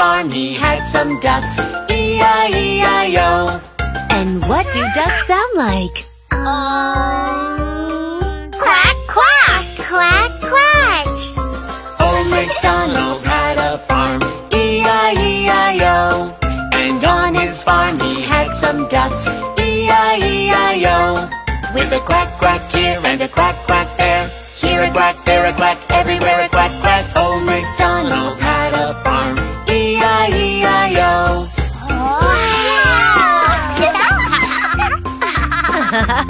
he had some ducks. E-I-E-I-O. And what do ducks sound like? Um, quack, quack, quack, quack. Old MacDonald had a farm. E-I-E-I-O. And on his farm he had some ducks. E-I-E-I-O. With a quack quack here and a quack quack there. Here a quack, there a quack, everywhere a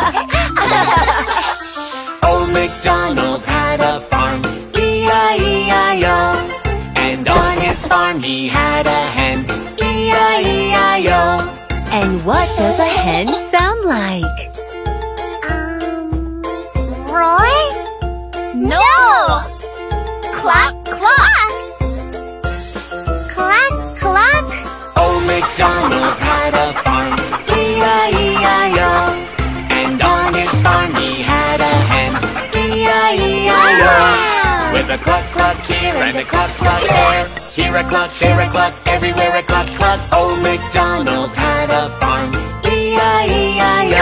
Oh, Old MacDonald had a farm. E-I-E-I-O. And on his farm he had a hen. E-I-E-I-O. And what does a hen sound like? a cluck cluck here and a cluck cluck there. Here a cluck, there a cluck, everywhere a cluck cluck. Old MacDonald had a farm. E-I-E-I-O.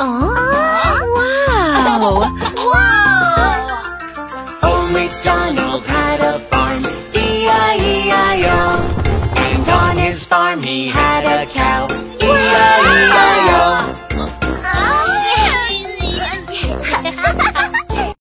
Oh, wow. wow. Old MacDonald had a farm. E-I-E-I-O. And on his farm he had a cat.